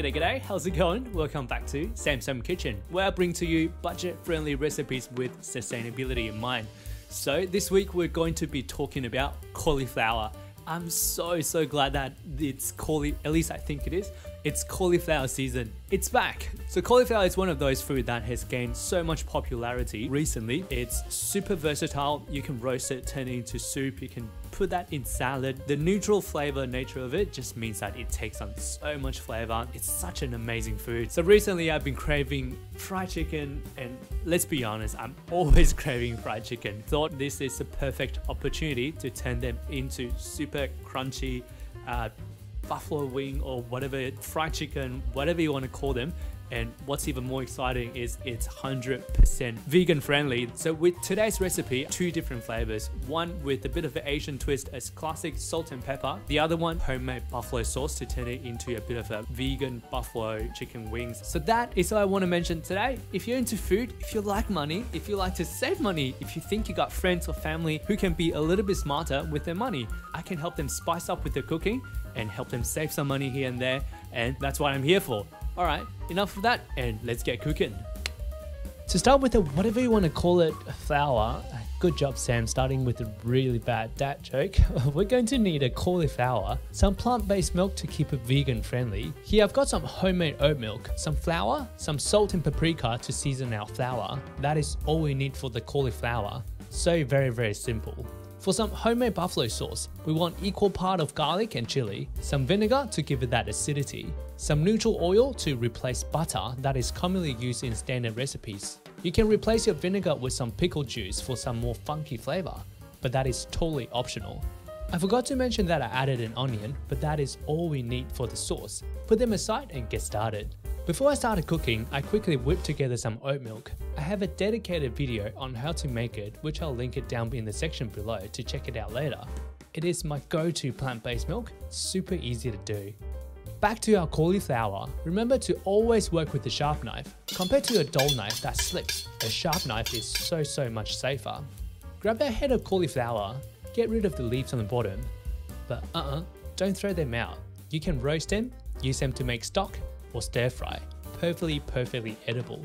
G'day, g'day, how's it going? Welcome back to Sam's Home Kitchen, where I bring to you budget friendly recipes with sustainability in mind. So, this week we're going to be talking about cauliflower. I'm so, so glad that it's cauli, at least I think it is, it's cauliflower season. It's back. So cauliflower is one of those food that has gained so much popularity recently. It's super versatile. You can roast it, turn it into soup. You can put that in salad. The neutral flavor nature of it just means that it takes on so much flavor. It's such an amazing food. So recently I've been craving fried chicken and let's be honest, I'm always craving fried chicken. Thought this is a perfect opportunity to turn them into super crunchy uh, buffalo wing or whatever, fried chicken, whatever you want to call them. And what's even more exciting is it's 100% vegan friendly. So with today's recipe, two different flavors. One with a bit of an Asian twist as classic salt and pepper. The other one, homemade buffalo sauce to turn it into a bit of a vegan buffalo chicken wings. So that is all I want to mention today. If you're into food, if you like money, if you like to save money, if you think you got friends or family who can be a little bit smarter with their money, I can help them spice up with their cooking and help them save some money here and there. And that's what I'm here for. Alright, enough of that and let's get cooking. To start with, a, whatever you want to call it, flour. Good job, Sam, starting with a really bad dad joke. We're going to need a cauliflower, some plant based milk to keep it vegan friendly. Here, I've got some homemade oat milk, some flour, some salt and paprika to season our flour. That is all we need for the cauliflower. So, very, very simple. For some homemade buffalo sauce, we want equal part of garlic and chili, some vinegar to give it that acidity, some neutral oil to replace butter that is commonly used in standard recipes. You can replace your vinegar with some pickle juice for some more funky flavor, but that is totally optional. I forgot to mention that I added an onion, but that is all we need for the sauce. Put them aside and get started. Before I started cooking, I quickly whipped together some oat milk. I have a dedicated video on how to make it, which I'll link it down in the section below to check it out later. It is my go-to plant-based milk, super easy to do. Back to our cauliflower, remember to always work with the sharp knife. Compared to a dull knife that slips, a sharp knife is so so much safer. Grab a head of cauliflower, get rid of the leaves on the bottom, but uh-uh, don't throw them out. You can roast them, use them to make stock, or stir fry. Perfectly, perfectly edible.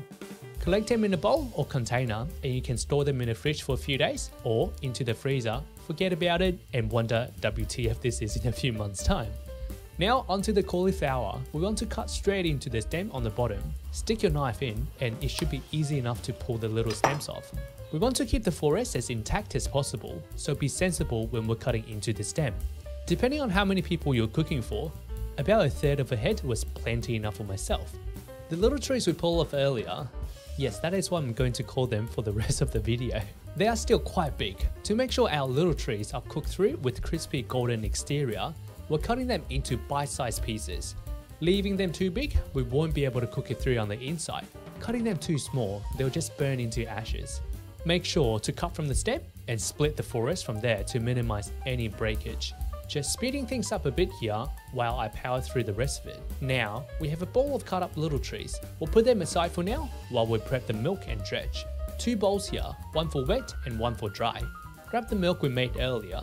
Collect them in a bowl or container and you can store them in the fridge for a few days or into the freezer, forget about it and wonder WTF this is in a few months time. Now onto the cauliflower, we want to cut straight into the stem on the bottom. Stick your knife in and it should be easy enough to pull the little stems off. We want to keep the florets as intact as possible, so be sensible when we're cutting into the stem. Depending on how many people you're cooking for, about a third of a head was plenty enough for myself. The little trees we pulled off earlier, yes that is what I'm going to call them for the rest of the video. They are still quite big. To make sure our little trees are cooked through with crispy golden exterior, we're cutting them into bite-sized pieces. Leaving them too big, we won't be able to cook it through on the inside. Cutting them too small, they'll just burn into ashes. Make sure to cut from the stem and split the florets from there to minimize any breakage. Just speeding things up a bit here while I power through the rest of it. Now, we have a bowl of cut up little trees. We'll put them aside for now while we prep the milk and dredge. Two bowls here, one for wet and one for dry. Grab the milk we made earlier.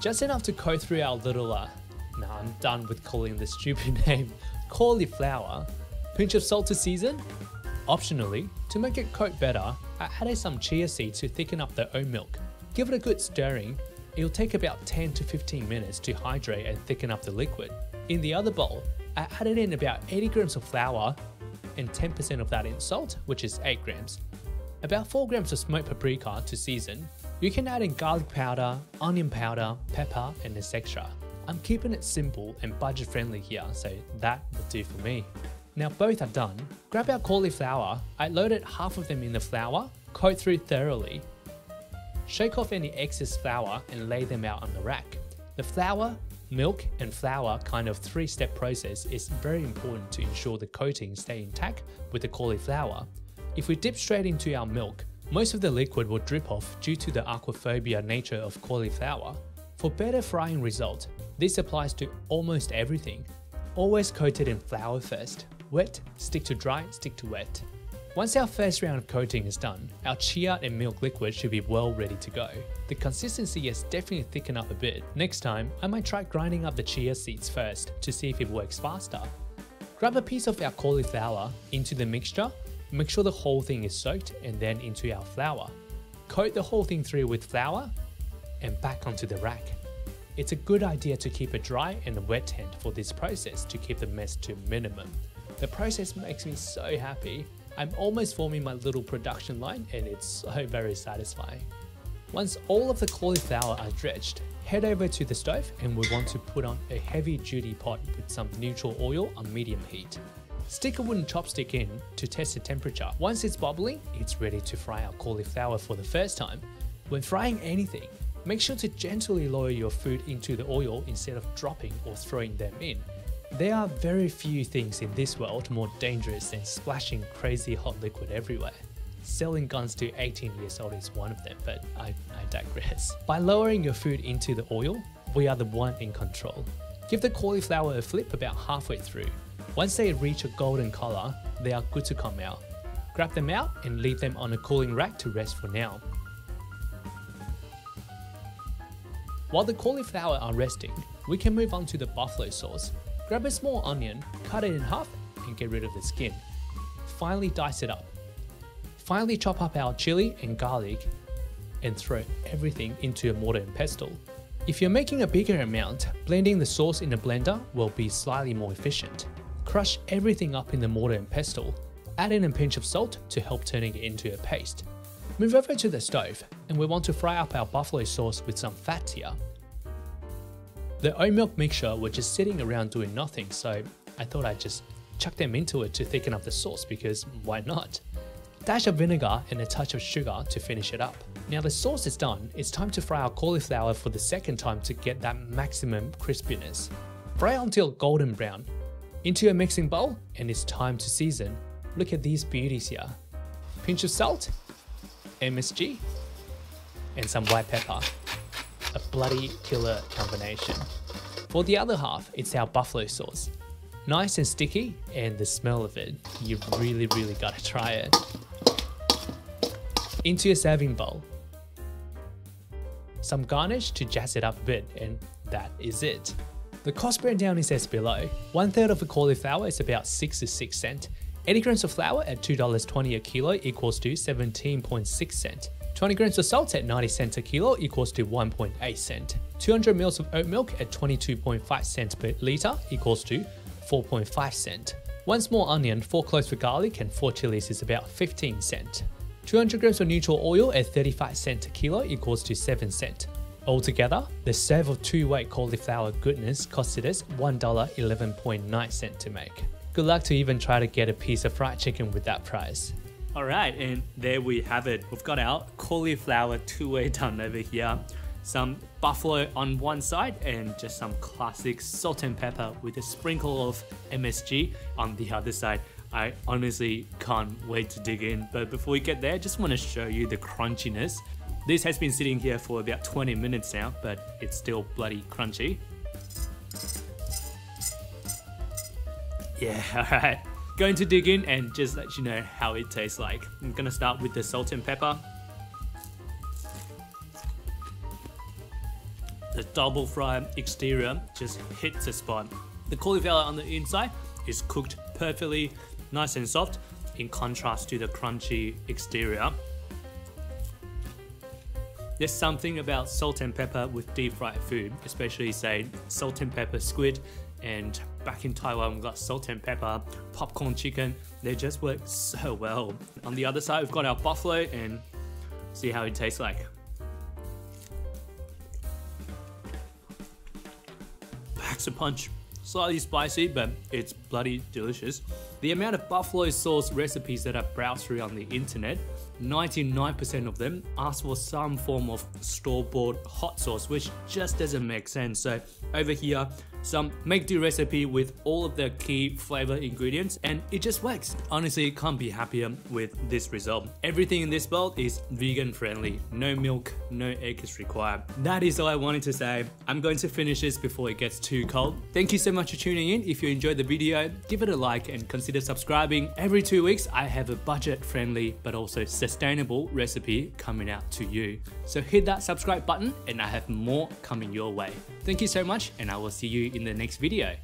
Just enough to coat through our little, uh, nah, I'm done with calling this stupid name, cauliflower. Pinch of salt to season. Optionally, to make it coat better, I added some chia seeds to thicken up the oat milk. Give it a good stirring It'll take about 10 to 15 minutes to hydrate and thicken up the liquid. In the other bowl, I added in about 80 grams of flour and 10% of that in salt, which is 8 grams. About 4 grams of smoked paprika to season. You can add in garlic powder, onion powder, pepper, and etc. I'm keeping it simple and budget friendly here, so that will do for me. Now both are done, grab our cauliflower, I loaded half of them in the flour, coat through thoroughly, Shake off any excess flour and lay them out on the rack. The flour, milk and flour kind of three-step process is very important to ensure the coating stay intact with the cauliflower. If we dip straight into our milk, most of the liquid will drip off due to the aquaphobia nature of cauliflower. For better frying result, this applies to almost everything. Always coat it in flour first. Wet, stick to dry, stick to wet. Once our first round of coating is done, our chia and milk liquid should be well ready to go. The consistency has definitely thickened up a bit. Next time, I might try grinding up the chia seeds first to see if it works faster. Grab a piece of our cauliflower into the mixture, make sure the whole thing is soaked and then into our flour. Coat the whole thing through with flour and back onto the rack. It's a good idea to keep it dry and wet hand for this process to keep the mess to minimum. The process makes me so happy. I'm almost forming my little production line and it's so very satisfying. Once all of the cauliflower are dredged, head over to the stove and we want to put on a heavy duty pot with some neutral oil on medium heat. Stick a wooden chopstick in to test the temperature. Once it's bubbling, it's ready to fry our cauliflower for the first time. When frying anything, make sure to gently lower your food into the oil instead of dropping or throwing them in. There are very few things in this world more dangerous than splashing crazy hot liquid everywhere. Selling guns to 18 years old is one of them, but I, I digress. By lowering your food into the oil, we are the one in control. Give the cauliflower a flip about halfway through. Once they reach a golden color, they are good to come out. Grab them out and leave them on a cooling rack to rest for now. While the cauliflower are resting, we can move on to the buffalo sauce. Grab a small onion, cut it in half and get rid of the skin. Finally dice it up. Finally chop up our chili and garlic and throw everything into a mortar and pestle. If you're making a bigger amount, blending the sauce in a blender will be slightly more efficient. Crush everything up in the mortar and pestle. Add in a pinch of salt to help turning it into a paste. Move over to the stove and we want to fry up our buffalo sauce with some fat here. The oat milk mixture were just sitting around doing nothing so I thought I'd just chuck them into it to thicken up the sauce because why not? Dash of vinegar and a touch of sugar to finish it up. Now the sauce is done, it's time to fry our cauliflower for the second time to get that maximum crispiness. Fry until golden brown. Into a mixing bowl and it's time to season. Look at these beauties here. Pinch of salt MSG, and some white pepper. A bloody killer combination. For the other half, it's our buffalo sauce. Nice and sticky, and the smell of it, you really, really gotta try it. Into your serving bowl. Some garnish to jazz it up a bit, and that is it. The cost breakdown is as below. One third of a cauliflower is about 6 to 6 cent, 80 grams of flour at $2.20 a kilo equals to 17.6 cent. 20 grams of salt at 90 cents a kilo equals to 1.8 cent. 200 ml of oat milk at 22.5 cents per litre equals to 4.5 cent. One small onion, 4 cloves of garlic and 4 chilies is about 15 cent. 200 grams of neutral oil at 35 cent a kilo equals to 7 cent. Altogether, the serve of two-weight cauliflower goodness costed us $1.11.9 to make. Good luck to even try to get a piece of fried chicken with that price. Alright, and there we have it. We've got our cauliflower two-way done over here. Some buffalo on one side and just some classic salt and pepper with a sprinkle of MSG on the other side. I honestly can't wait to dig in, but before we get there, I just want to show you the crunchiness. This has been sitting here for about 20 minutes now, but it's still bloody crunchy. Yeah, alright. Going to dig in and just let you know how it tastes like. I'm gonna start with the salt and pepper. The double fry exterior just hits the spot. The cauliflower on the inside is cooked perfectly, nice and soft, in contrast to the crunchy exterior. There's something about salt and pepper with deep fried food, especially say salt and pepper squid and back in Taiwan we've got salt and pepper, popcorn chicken. They just work so well. On the other side we've got our buffalo and see how it tastes like. Packs a punch. Slightly spicy, but it's bloody delicious. The amount of buffalo sauce recipes that I've browsed through on the internet 99% of them ask for some form of store-bought hot sauce, which just doesn't make sense. So over here, some make do recipe with all of the key flavor ingredients and it just works. Honestly, can't be happier with this result. Everything in this bowl is vegan friendly, no milk, no eggs required. That is all I wanted to say. I'm going to finish this before it gets too cold. Thank you so much for tuning in. If you enjoyed the video, give it a like and consider subscribing. Every two weeks, I have a budget friendly but also sustainable recipe coming out to you. So hit that subscribe button and I have more coming your way. Thank you so much and I will see you in the next video.